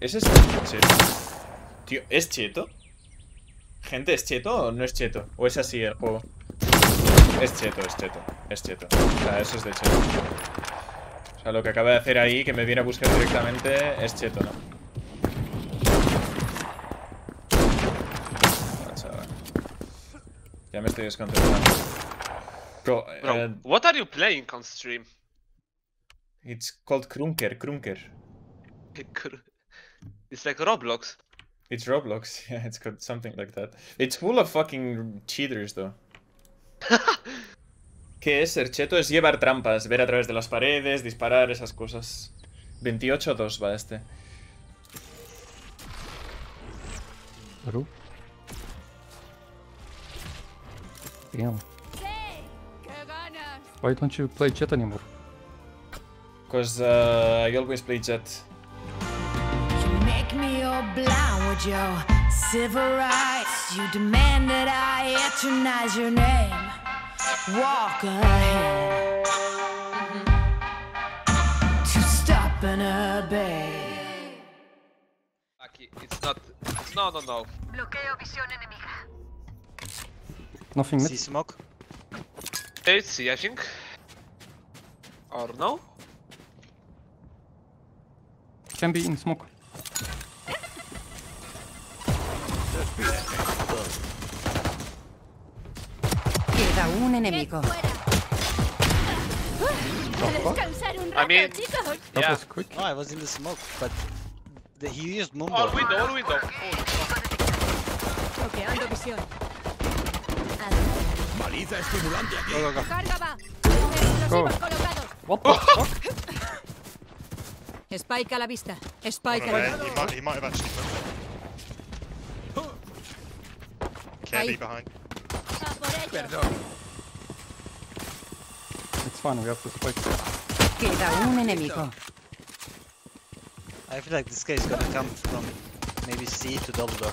¿Es este cheto? Tío, ¿es cheto? Gente, ¿es cheto o no es cheto? ¿O es así el juego? Es cheto, es cheto, es cheto. O sea, eso es de cheto. O sea, lo que acaba de hacer ahí, que me viene a buscar directamente, es cheto, ¿no? Ya me estoy desconcentrando. Bro, Bro, uh, what are you playing on stream? it's called Krunker, Krunker. It's like Roblox. It's Roblox, yeah, it's got something like that. It's full of fucking cheaters, though. ¿Qué es ser cheto? Es llevar trampas, ver a través de las paredes, disparar, esas cosas. 28-2 va este. Ru. Damn. Why don't you play Jet anymore? Because uh, I always play Jet. You make me all blind with your civil rights. You demand that I eternize your name. Walk ahead to stop and obey. Aki, it's not. No, no, no. Bloqueo visión enemiga. Nothing See smoke. It's C, I think. Or no? Can be in smoke. Queda un enemigo. I mean, That yeah. was quick. Oh, I was in the smoke, but the, he used Mumbo. All window, all window. Bloqueando visión. Go, go, go. Carga va. Go. Explosivos colocados. What the fuck? Spike a la vista. Spike a la vista. he might, he might have actually Care Ahí. be behind. It's fine, we have to spike. Queda un enemigo. I feel like this guy is gonna come from maybe C to double door.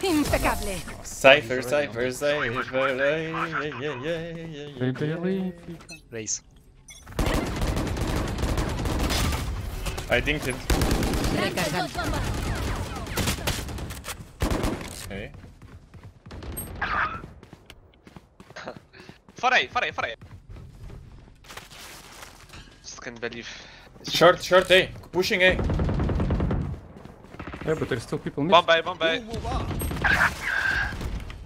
Impecable. Cypher, Cypher, Cypher. Yeah, yeah, yeah, yeah, yeah, yeah. Baby, Raze. I think it. Recargando. Okay. For A, for A, for A. Just can't believe. Short, short A. Pushing A. Yeah, but there's still people mid. Bombay, Bombay.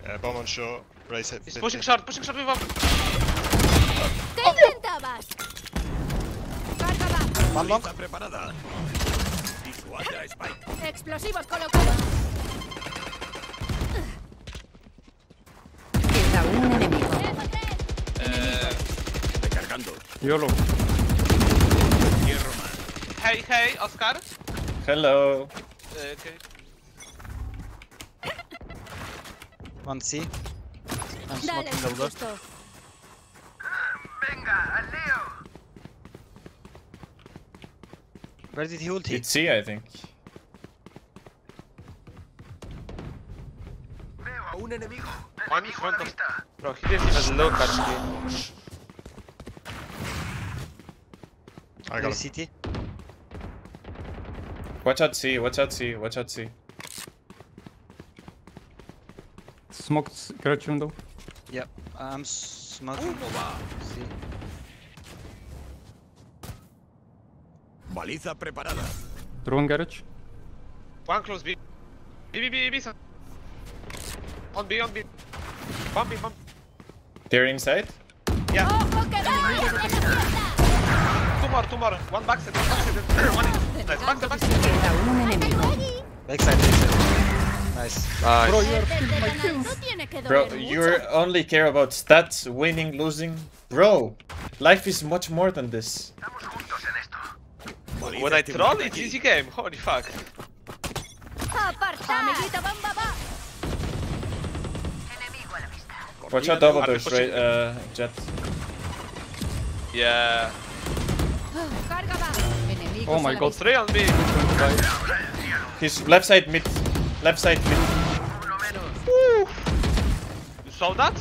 Yeah, bomb on short. Raze hit. He's 50. pushing short, pushing short with bomb. ¡Te inventabas! Carga va. One long. Explosivos colocados. YOLO. Hey, hey, Oscar. Hello. Uh, okay. One C. I'm Dale, smoking double door. justo. Where did he ulti? It's C, I think. One in front of. Bro, he didn't even look at me. I got Maybe him. CT. Watch out C, watch out C, watch out C. Smoked garage window. Yep. I'm smoking. C. Baliza preparada. Drone garage. One close B. B, B, B, B. son. On B, on B. Bomb B, bomb. They're inside? Yeah. ¡Ojo que va! Two more, two more. One backside, one backside. One in. Nice, backside, backside. Queda un enemigo. Backside, backside. Nice. Nice. Bro, you are No tiene que Bro, you mucho. only care about stats, winning, losing. Bro, life is much more than this. When I troll, it's easy game. Holy fuck. Aparta. Amiguita, bomba va. Watch out double doors, right, uh, Jett. Yeah. Carga va. Enemigos Oh my god. Three on B. He's left side mid. Left side mid. You saw that?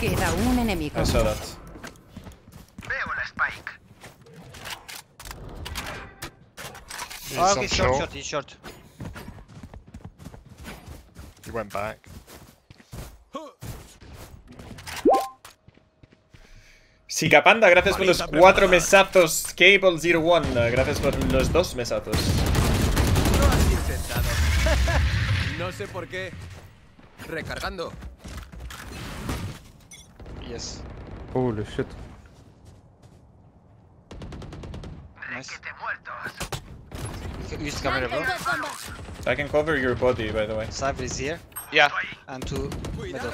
Queda un enemigo. I saw that. Oh, He's okay, on short, short. short, he's short. He went back. Panda, gracias por los cuatro mesazos. Cable01, gracias por los dos mesazos. No has intentado. no sé por qué. Recargando. Yes. Holy shit. Nice. Use camera, bro. I can cover your body, by the way. Cypher is here. Yeah. And two middle. Cuidado.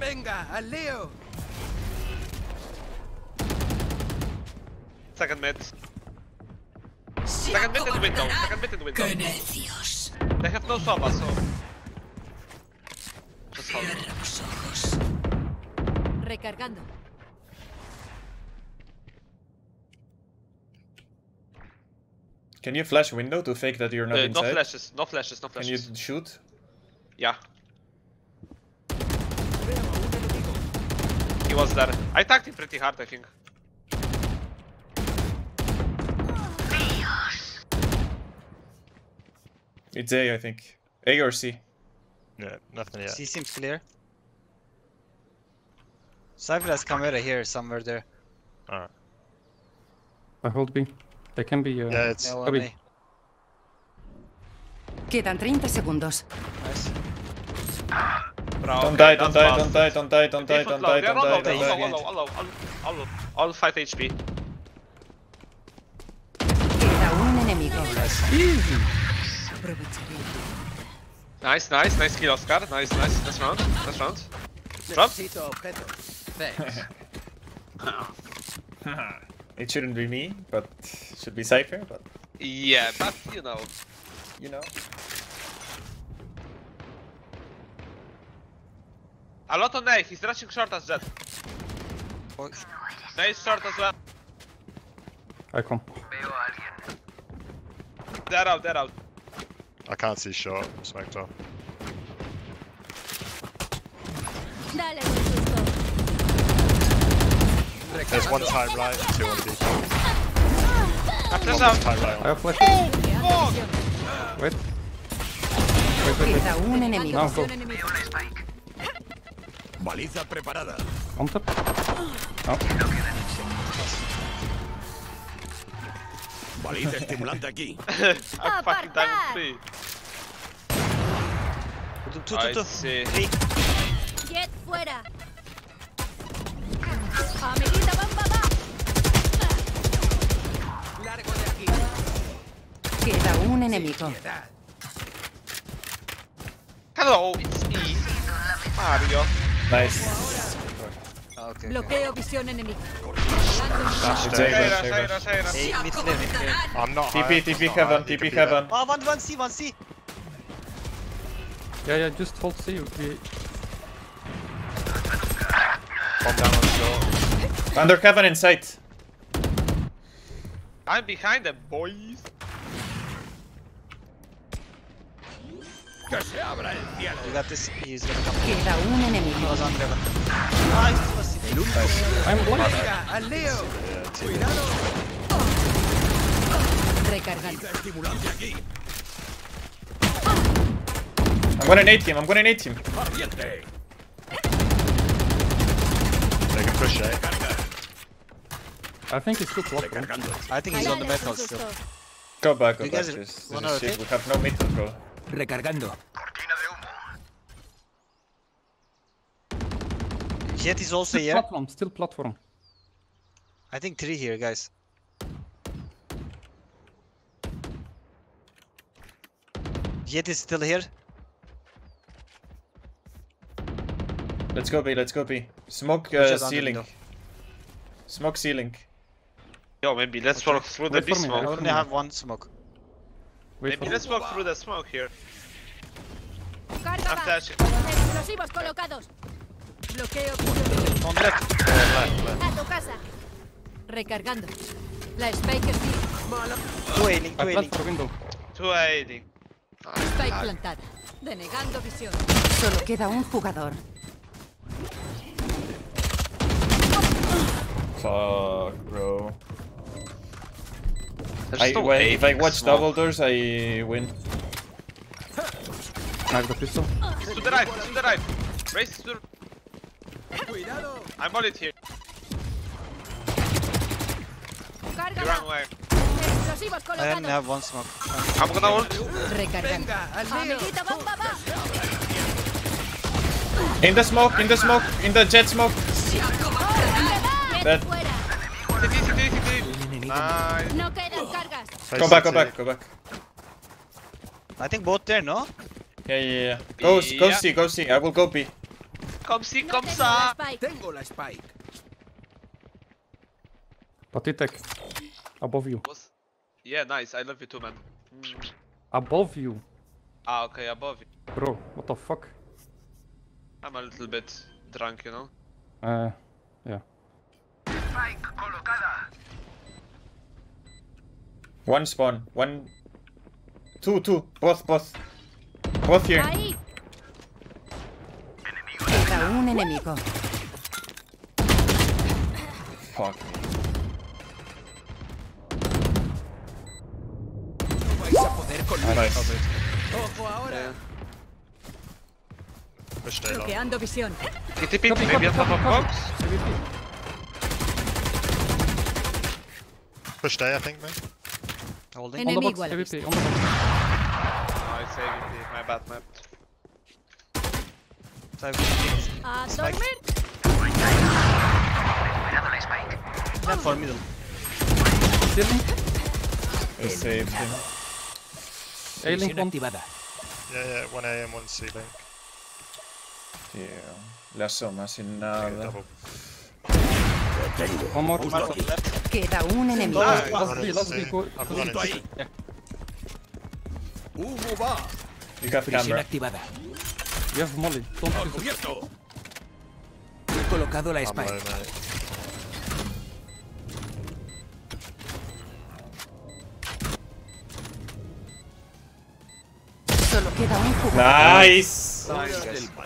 Venga, al lío. Second mid. Second mid in window. Second mid in window. They have no sofa, so. Just hold. los. Recargando. Can you flash window to fake that you're not Uh, no inside? flashes, no flashes, no flashes. Can you shoot? Yeah. He was there. I tagged him pretty hard, I think. It's A, I think. A or C. Yeah, nothing yet. C seems clear. Cypher has camera here, somewhere there. Alright. I hold B. They can be. Uh, Yeah, it's Yeah, one Copy. A. Quedan 30 segundos. Nice. Bro, Don't okay, die, don't die, don't die, don't die, don't die, don't low. die, They're don't die, don't die. all low, all low, all low, all all 5 HP. Queda un enemigo. Aprovecharé. Nice, nice, nice kill, Oscar. Nice, nice, nice round, nice round. Drop. Thanks. It shouldn't be me, but should be Cypher, but Yeah, but you know. you know. A lot on A, he's rushing short as Jett. A is short as well. I come. They're out, they're out. I can't see short. Smoked off. Dale un susto. There's one time right, two on deep. After One out. time right. I have flash. Wait. Wait, wait, wait. Un enemigo. No, go. Baliza preparada. On top. Oh, Baliza estimulante aquí. I'm fucking diamond free. two, two, I two, two. see. Three. Jett fuera. Amiguita, va, va, va. Largo de aquí. Queda un enemigo. Piedad. Hello, it's E. Mario. Nice. Ah, okay, okay. Bloqueo visión enemiga. I'm not TP, high, TP not heaven, high, you TP could be there. heaven. Oh, one, one C, one C. yeah, yeah. Just hold C. We, Bomb down on short. Under heaven in sight. I'm behind them, boys. Que se abra el cielo. You got this. He's gonna come. Queda un He enemigo. was on heaven. He was C. I'm blind. Venga, al lío. Yeah, two. Cuidado. Recargando. Baliza estimulante aquí. I'm gonna nade him, I'm gonna nade him. Ardiente. They can push it. I think it's good platform. Recargando. I think he's on the metal still. Go back, go back. guys This, this wanna is We have no metal, control. Recargando. Jett is also Still here. platform. Still platform. I think three here, guys. Jett is still here. Let's go B, let's go B. Smoke uh, out on the ceiling. Smoke ceiling. Yo, maybe let's walk through the Wait B for me, I smoke. only have one smoke. Wait Maybe for let's walk through the smoke here. I'm flashing. Bloqueo On left. A tu casa. Recargando. La Spike es. Two ailing, two ailing. window. 280. Spike plantada. Denegando visión. Solo queda un jugador. Fuck, bro. I, when, if I watch smoke. double doors, I win. Have the pistol. He's to the right, he's to the right. Race to the... Cuidado. I'm bullet here. He ran Cárgala. away. Explosivos I only colocados. have one smoke. I'm gonna ult. Recargando. Va. In the smoke, in the smoke, in the Jett smoke. Dead. Nice. No quedan cargas. Go back, go back, go back. I think both there, no? Yeah, yeah, yeah. Go, s- go Yeah. C, go C. I will go B. Come see, No come tengo la sa. spike. Tengo la spike. Patitek. Above you. Was- Yeah, nice. I love you too, man. Mm. Above you. Ah, okay, above you. Bro, what the fuck? I'm a little bit drunk, you know. Uh, yeah. Spike colocada. One spawn, one, two, two, both, both, both here. Ahí. Enemigo. Fuck. No vais a poder con Nice. Ojo ahora. Bloqueando visión. Pit, maybe on top of box. Push day, I think, man. Holding. On the Enemigo box. AVP, on the box. Nice AVP, my bad, my bad. So I've picked A Spike. dormir. that for middle. I saved him. A-Link one. activada. Yeah, yeah, 1 A and 1 C link. Tío, la soma sin Yeah, nada. double. One more. Justo aquí. Queda un enemigo. Last, Nice. last B, last B. Sí. Go. I'm go. running Justo ahí. Humo va. You got Prisión camera. activada. Molly. Don't Al cubierto. He colocado la low, mate. Solo queda un jugador. Nice!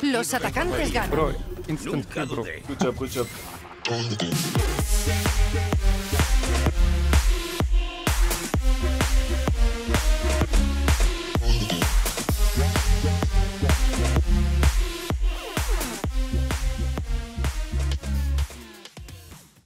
Los atacantes ganan. Bro, instant kill, bro. Good job, good job.